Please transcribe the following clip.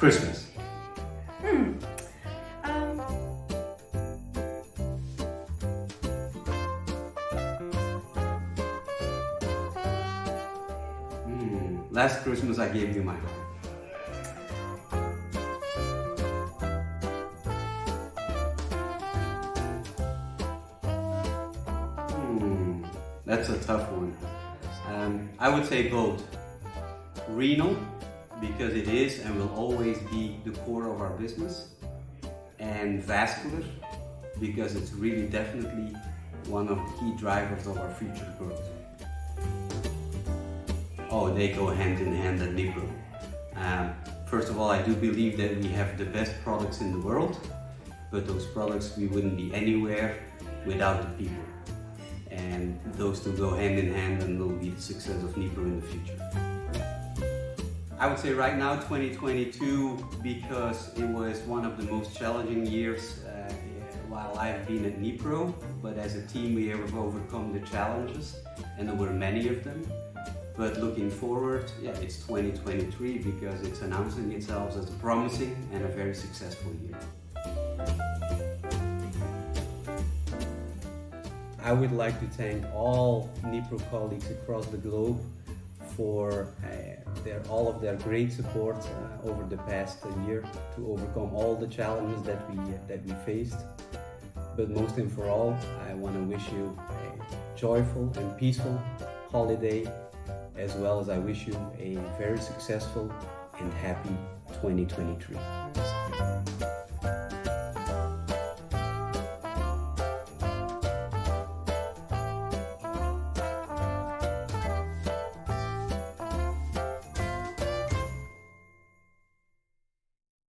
Christmas. Hmm. Um, Hmm. Last Christmas I gave you my heart. Hmm. That's a tough one. Um, I would say both. Renal, because it is and will always be the core of our business. And vascular, because it's really definitely one of the key drivers of our future growth. Oh, they go hand in hand at Nipro. Um, first of all, I do believe that we have the best products in the world, but those products we wouldn't be anywhere without the people. And those two go hand in hand and will be the success of Nipro in the future. I would say right now 2022 because it was one of the most challenging years uh, while I've been at Nipro, but as a team we have overcome the challenges and there were many of them. But looking forward, yeah, it's 2023 because it's announcing itself as a promising and a very successful year. I would like to thank all Nipro colleagues across the globe for uh, their, all of their great support uh, over the past year to overcome all the challenges that we, that we faced. But most and for all, I want to wish you a joyful and peaceful holiday, as well as I wish you a very successful and happy 2023.